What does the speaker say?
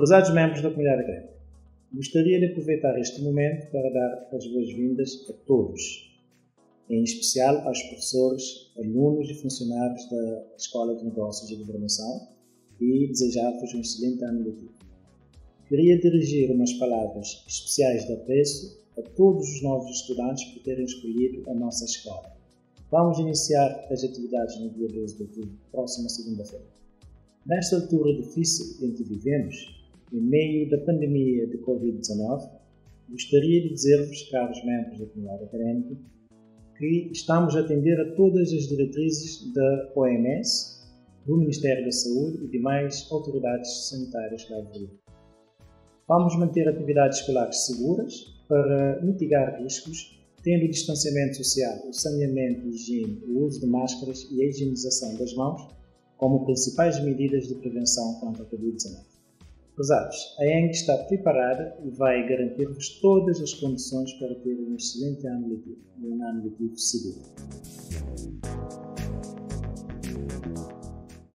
Prezados membros da comunidade académica, gostaria de aproveitar este momento para dar as boas-vindas a todos, em especial aos professores, alunos e funcionários da Escola de Negócios e Governação e desejar-vos um excelente ano letivo. Queria dirigir umas palavras especiais de apreço a todos os novos estudantes por terem escolhido a nossa escola. Vamos iniciar as atividades no dia 12 de outubro, próxima segunda-feira. Nesta altura difícil em que vivemos, em meio da pandemia de Covid-19, gostaria de dizer-vos, caros membros da comunidade académica, que estamos a atender a todas as diretrizes da OMS, do Ministério da Saúde e demais autoridades sanitárias lá de Vamos manter atividades escolares seguras para mitigar riscos, tendo o distanciamento social, o saneamento e higiene, o uso de máscaras e a higienização das mãos como principais medidas de prevenção contra a Covid-19. Pesados, a ENG está preparada e vai garantir-vos todas as condições para ter um excelente ano letivo, um ano letivo seguro.